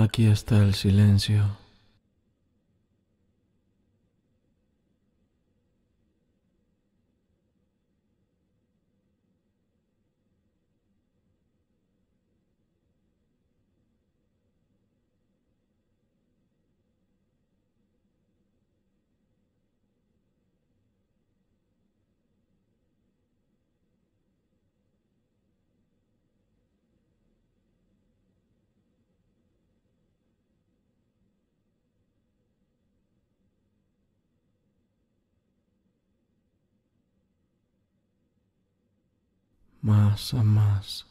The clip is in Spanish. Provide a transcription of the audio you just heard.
Aquí está el silencio. Massa, massa.